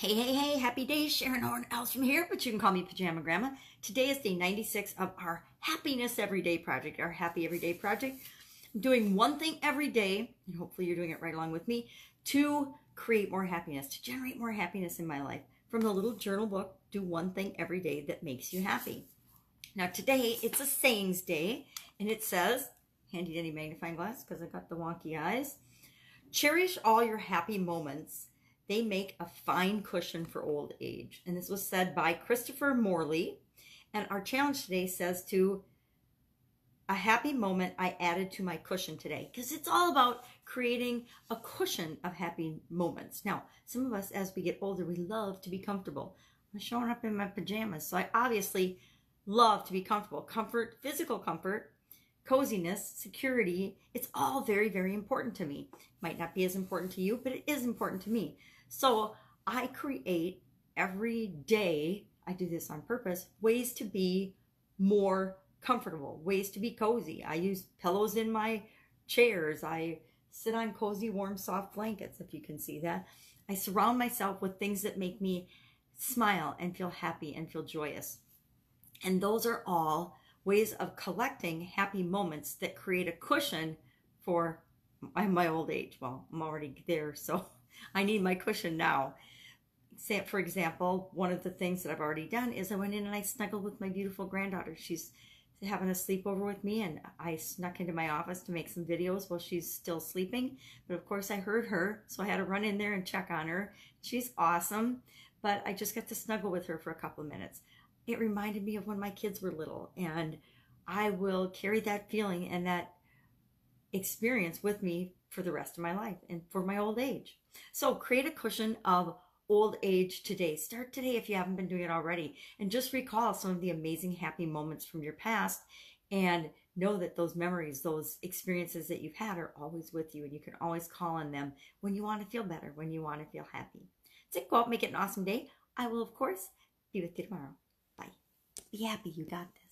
Hey, hey, hey, happy day. Sharon Horn from here, but you can call me Pajama Gramma. Today is day 96 of our Happiness Everyday project, our Happy Everyday project. I'm doing one thing every day, and hopefully you're doing it right along with me, to create more happiness, to generate more happiness in my life. From the little journal book, do one thing every day that makes you happy. Now, today it's a sayings day, and it says, handy dandy magnifying glass because I got the wonky eyes, cherish all your happy moments they make a fine cushion for old age. And this was said by Christopher Morley. And our challenge today says to a happy moment I added to my cushion today because it's all about creating a cushion of happy moments. Now, some of us, as we get older, we love to be comfortable. I'm showing up in my pajamas, so I obviously love to be comfortable. Comfort, physical comfort, coziness, security, it's all very, very important to me. Might not be as important to you, but it is important to me. So I create every day, I do this on purpose, ways to be more comfortable, ways to be cozy. I use pillows in my chairs. I sit on cozy, warm, soft blankets, if you can see that. I surround myself with things that make me smile and feel happy and feel joyous. And those are all ways of collecting happy moments that create a cushion for my old age. Well, I'm already there, so I need my cushion now. For example, one of the things that I've already done is I went in and I snuggled with my beautiful granddaughter. She's having a sleepover with me and I snuck into my office to make some videos while she's still sleeping. But of course I heard her, so I had to run in there and check on her. She's awesome, but I just got to snuggle with her for a couple of minutes. It reminded me of when my kids were little and I will carry that feeling and that experience with me for the rest of my life and for my old age. So create a cushion of old age today. Start today if you haven't been doing it already. And just recall some of the amazing happy moments from your past and know that those memories, those experiences that you've had are always with you and you can always call on them when you want to feel better, when you want to feel happy. So go out, make it an awesome day. I will, of course, be with you tomorrow. Be happy. You got this.